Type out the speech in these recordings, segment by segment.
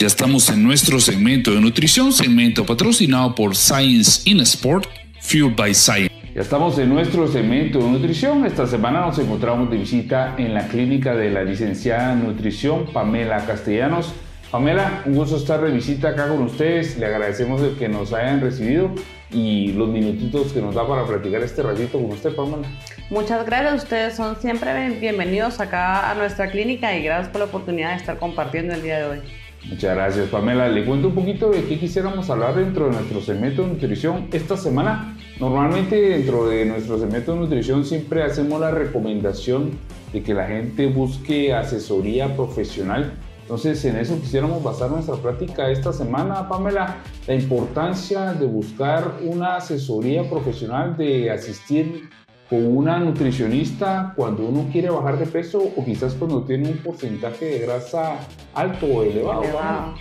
Ya estamos en nuestro segmento de nutrición, segmento patrocinado por Science in Sport, Fueled by Science. Ya estamos en nuestro segmento de nutrición. Esta semana nos encontramos de visita en la clínica de la licenciada en nutrición Pamela Castellanos. Pamela, un gusto estar de visita acá con ustedes. Le agradecemos el que nos hayan recibido y los minutitos que nos da para platicar este ratito con usted, Pamela. Muchas gracias, ustedes son siempre bienvenidos acá a nuestra clínica y gracias por la oportunidad de estar compartiendo el día de hoy. Muchas gracias, Pamela. Le cuento un poquito de qué quisiéramos hablar dentro de nuestro segmento de nutrición esta semana. Normalmente dentro de nuestro segmento de nutrición siempre hacemos la recomendación de que la gente busque asesoría profesional. Entonces en eso quisiéramos basar nuestra práctica esta semana, Pamela, la importancia de buscar una asesoría profesional, de asistir con una nutricionista cuando uno quiere bajar de peso o quizás cuando tiene un porcentaje de grasa alto o elevado.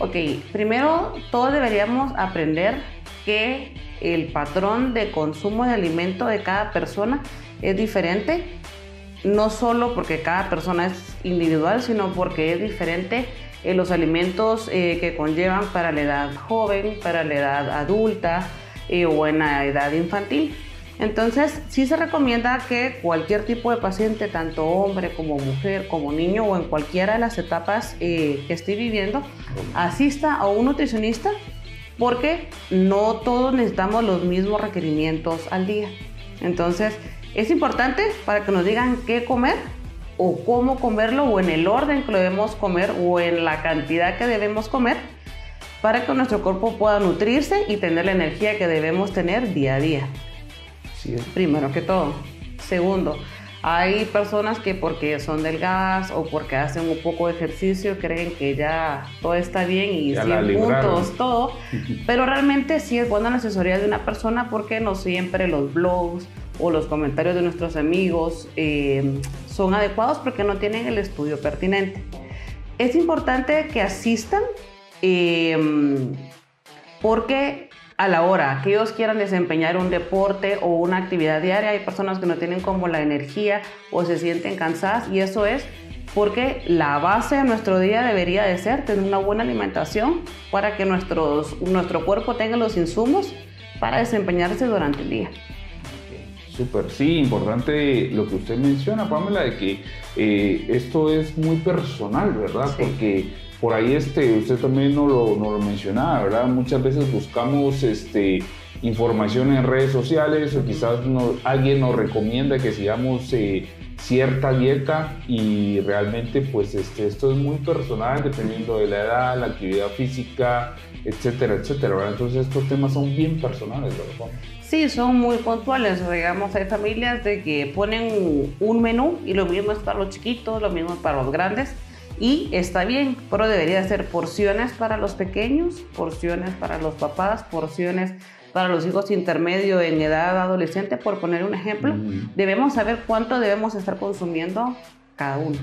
Ok, primero todos deberíamos aprender que el patrón de consumo de alimento de cada persona es diferente, no solo porque cada persona es individual, sino porque es diferente en los alimentos eh, que conllevan para la edad joven, para la edad adulta eh, o en la edad infantil. Entonces, sí se recomienda que cualquier tipo de paciente, tanto hombre como mujer, como niño o en cualquiera de las etapas eh, que esté viviendo, asista a un nutricionista porque no todos necesitamos los mismos requerimientos al día. Entonces, es importante para que nos digan qué comer o cómo comerlo o en el orden que lo debemos comer o en la cantidad que debemos comer para que nuestro cuerpo pueda nutrirse y tener la energía que debemos tener día a día. Primero que todo. Segundo, hay personas que porque son delgadas o porque hacen un poco de ejercicio creen que ya todo está bien y 100 puntos, todo. Pero realmente sí es buena la asesoría de una persona porque no siempre los blogs o los comentarios de nuestros amigos eh, son adecuados porque no tienen el estudio pertinente. Es importante que asistan eh, porque a la hora que ellos quieran desempeñar un deporte o una actividad diaria, hay personas que no tienen como la energía o se sienten cansadas y eso es porque la base de nuestro día debería de ser tener una buena alimentación para que nuestros, nuestro cuerpo tenga los insumos para desempeñarse durante el día. Súper, sí, importante lo que usted menciona, Pamela, de que eh, esto es muy personal, ¿verdad? Porque por ahí este, usted también nos lo, lo, mencionaba, ¿verdad? Muchas veces buscamos este, información en redes sociales o quizás alguien nos recomienda que sigamos eh, cierta dieta y realmente pues este, esto es muy personal dependiendo de la edad, la actividad física, etcétera, etcétera, ¿verdad? Entonces estos temas son bien personales, ¿verdad? Sí, son muy puntuales. Digamos, hay familias de que ponen un menú y lo mismo es para los chiquitos, lo mismo es para los grandes y está bien, pero debería ser porciones para los pequeños, porciones para los papás, porciones para los hijos intermedio en edad adolescente, por poner un ejemplo. Debemos saber cuánto debemos estar consumiendo cada uno.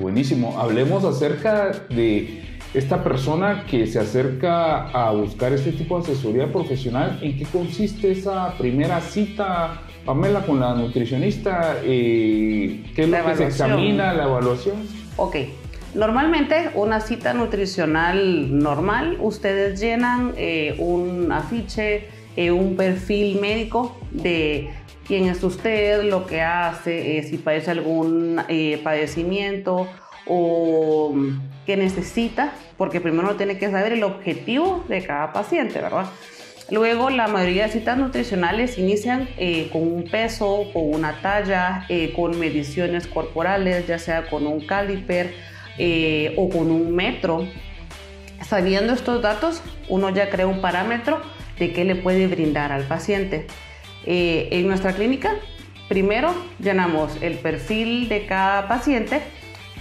Buenísimo. Hablemos acerca de esta persona que se acerca a buscar este tipo de asesoría profesional. ¿En qué consiste esa primera cita, Pamela, con la nutricionista? Eh, ¿Qué es lo que se examina, la evaluación? Ok, Normalmente una cita nutricional normal, ustedes llenan eh, un afiche, eh, un perfil médico de quién es usted, lo que hace, eh, si padece algún padecimiento o mm, qué necesita, porque primero tiene que saber el objetivo de cada paciente, ¿verdad? Luego, la mayoría de citas nutricionales inician con un peso, con una talla, con mediciones corporales, ya sea con un caliper eh, o con un metro. Sabiendo estos datos, uno ya crea un parámetro de qué le puede brindar al paciente. Eh, en nuestra clínica, primero llenamos el perfil de cada paciente,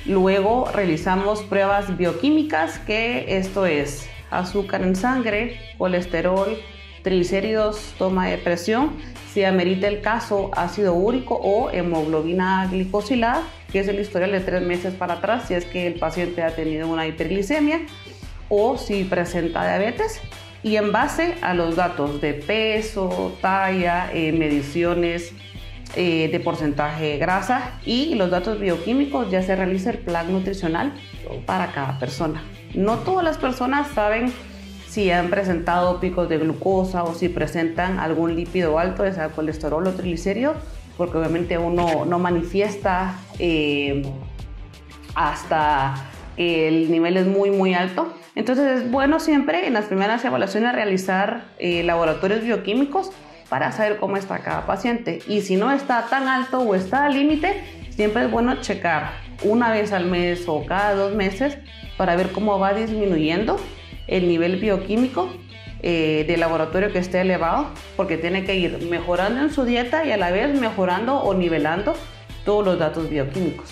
luego realizamos pruebas bioquímicas, que esto es azúcar en sangre, colesterol, triglicéridos, toma de presión, si amerita el caso ácido úrico o hemoglobina glicosilada que es el historial de tres meses para atrás, si es que el paciente ha tenido una hiperglicemia o si presenta diabetes. Y en base a los datos de peso, talla, eh, mediciones eh, de porcentaje de grasa y los datos bioquímicos ya se realiza el plan nutricional para cada persona. No todas las personas saben si han presentado picos de glucosa o si presentan algún lípido alto, ya sea colesterol o triglicéridos, porque obviamente uno no manifiesta eh, hasta que el nivel es muy muy alto. Entonces es bueno siempre en las primeras evaluaciones realizar eh, laboratorios bioquímicos para saber cómo está cada paciente. Y si no está tan alto o está al límite, siempre es bueno checar una vez al mes o cada dos meses para ver cómo va disminuyendo el nivel bioquímico eh, del laboratorio que esté elevado, porque tiene que ir mejorando en su dieta y a la vez mejorando o nivelando todos los datos bioquímicos.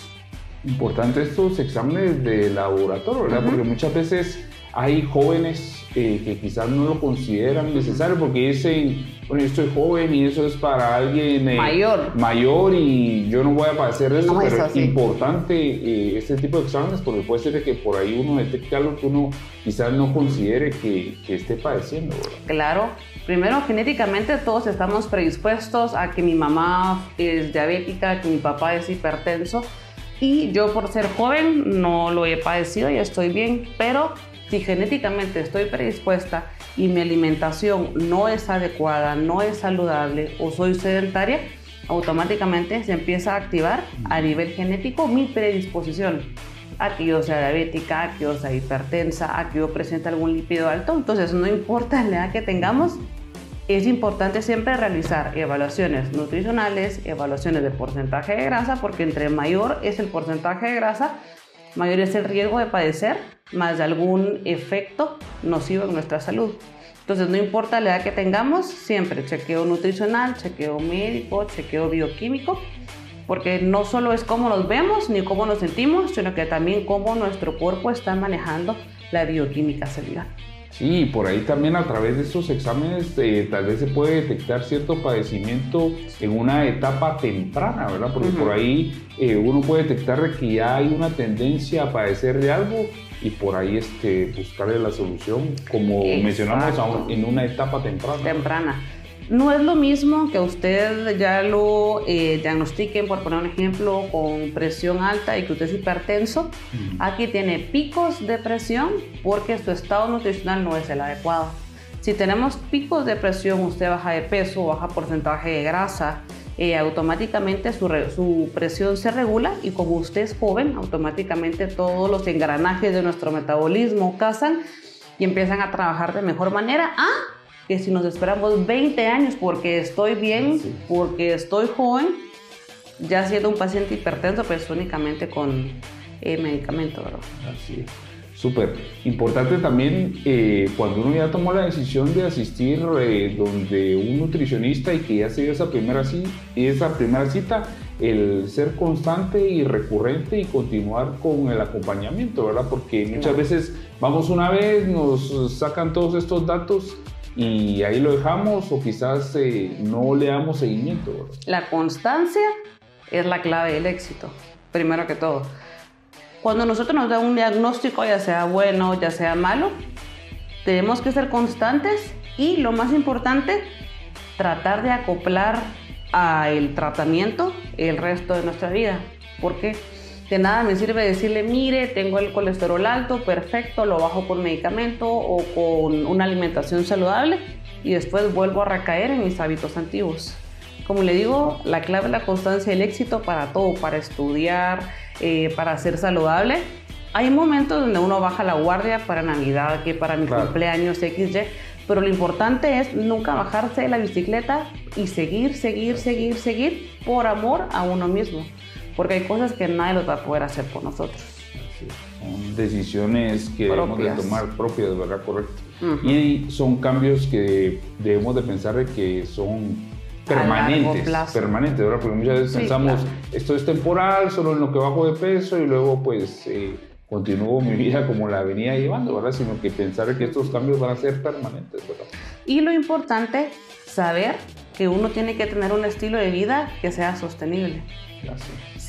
Importante estos exámenes de laboratorio, ¿verdad? Porque muchas veces hay jóvenes eh, que quizás no lo consideran necesario porque dicen, bueno, yo estoy joven y eso es para alguien eh, mayor. mayor y yo no voy a padecer eso, pero es, importante eh, este tipo de exámenes porque puede ser que por ahí uno detecte algo que uno quizás no considere que, que esté padeciendo. Claro, primero genéticamente todos estamos predispuestos a que mi mamá es diabética, que mi papá es hipertenso y yo por ser joven no lo he padecido y estoy bien, pero si genéticamente estoy predispuesta y mi alimentación no es adecuada, no es saludable o soy sedentaria, automáticamente se empieza a activar a nivel genético mi predisposición a que yo sea diabética, a que yo sea hipertensa, a que yo presente algún lípido alto. Entonces, no importa la edad que tengamos, es importante siempre realizar evaluaciones nutricionales, evaluaciones de porcentaje de grasa, porque entre mayor es el porcentaje de grasa, mayor es el riesgo de padecer más de algún efecto nocivo en nuestra salud. Entonces, no importa la edad que tengamos, siempre chequeo nutricional, chequeo médico, chequeo bioquímico, porque no solo es cómo nos vemos ni cómo nos sentimos, sino que también cómo nuestro cuerpo está manejando la bioquímica celular. Sí, por ahí también a través de estos exámenes eh, tal vez se puede detectar cierto padecimiento en una etapa temprana, ¿verdad? Porque por ahí eh, uno puede detectar que ya hay una tendencia a padecer de algo y por ahí este, buscarle la solución, como mencionamos, en una etapa temprana. Temprana. No es lo mismo que usted ya lo eh, diagnostiquen, por poner un ejemplo, con presión alta y que usted es hipertenso. Aquí tiene picos de presión porque su estado nutricional no es el adecuado. Si tenemos picos de presión, usted baja de peso, baja porcentaje de grasa, eh, automáticamente su, su, presión se regula y como usted es joven, automáticamente todos los engranajes de nuestro metabolismo casan y empiezan a trabajar de mejor manera. Ah, que si nos esperamos 20 años porque estoy bien, porque estoy joven, ya siendo un paciente hipertenso, pues únicamente con eh, medicamento, ¿verdad? Así Súper. Importante también eh, cuando uno ya tomó la decisión de asistir eh, donde un nutricionista y que ya se dio esa primera, esa primera cita, el ser constante y recurrente y continuar con el acompañamiento, ¿verdad? Porque muchas veces vamos una vez, nos sacan todos estos datos y ahí lo dejamos o quizás eh, no le damos seguimiento. La constancia es la clave del éxito, primero que todo. Cuando nosotros nos da un diagnóstico, ya sea bueno, ya sea malo, tenemos que ser constantes y lo más importante, tratar de acoplar al tratamiento el resto de nuestra vida. Porque de nada me sirve decirle, mire, tengo el colesterol alto, perfecto, lo bajo con medicamento o con una alimentación saludable y después vuelvo a recaer en mis hábitos antiguos. Como le digo, la clave es la constancia y el éxito para todo, para estudiar, eh, para ser saludable. Hay momentos donde uno baja la guardia para Navidad, que para mi cumpleaños XY, pero lo importante es nunca bajarse de la bicicleta y seguir, seguir, seguir, seguir por amor a uno mismo porque hay cosas que nadie los va a poder hacer por nosotros. Son decisiones que debemos de tomar propias, ¿verdad? Correcto. Y son cambios que debemos de pensar de que son permanentes, permanentes, ¿verdad? Porque muchas veces pensamos, esto es temporal, solo en lo que bajo de peso y luego pues eh, continúo mi vida como la venía llevando, ¿verdad? Sino que pensar que estos cambios van a ser permanentes, ¿verdad? Y lo importante, saber que uno tiene que tener un estilo de vida que sea sostenible.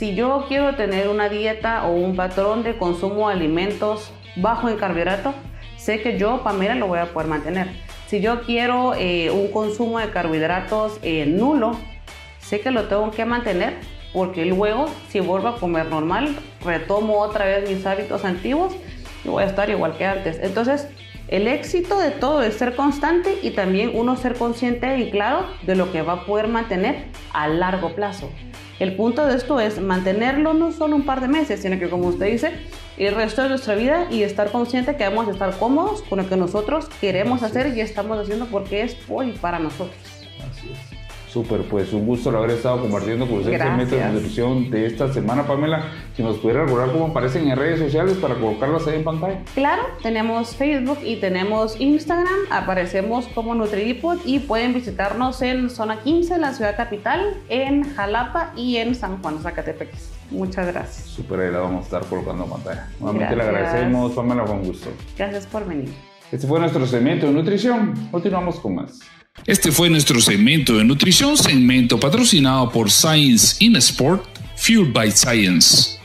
Si yo quiero tener una dieta o un patrón de consumo de alimentos bajo en carbohidratos, sé que yo, Pamela, lo voy a poder mantener. Si yo quiero eh, un consumo de carbohidratos eh, nulo, sé que lo tengo que mantener porque luego si vuelvo a comer normal, retomo otra vez mis hábitos antiguos y voy a estar igual que antes. Entonces, el éxito de todo es ser constante y también uno ser consciente y claro de lo que va a poder mantener a largo plazo. El punto de esto es mantenerlo no solo un par de meses, sino que como usted dice, el resto de nuestra vida y estar consciente que vamos a estar cómodos con lo que nosotros queremos hacer y estamos haciendo porque es por y para nosotros. Súper, pues un gusto haber estado compartiendo con ustedes el método de nutrición de esta semana, Pamela. Si nos pudiera recordar cómo aparecen en redes sociales para colocarlas ahí en pantalla. Claro, tenemos Facebook y tenemos Instagram. Aparecemos como NutriDipod y pueden visitarnos en Zona 15, la ciudad capital, en Jalapa y en San Juan, Zacatepec. Muchas gracias. Súper, ahí la vamos a estar colocando en pantalla. Nuevamente le agradecemos, Pamela, con gusto. Gracias por venir. Este fue nuestro segmento de nutrición. Continuamos con más. Este fue nuestro segmento de nutrición, segmento patrocinado por Science in Sport, Fueled by Science.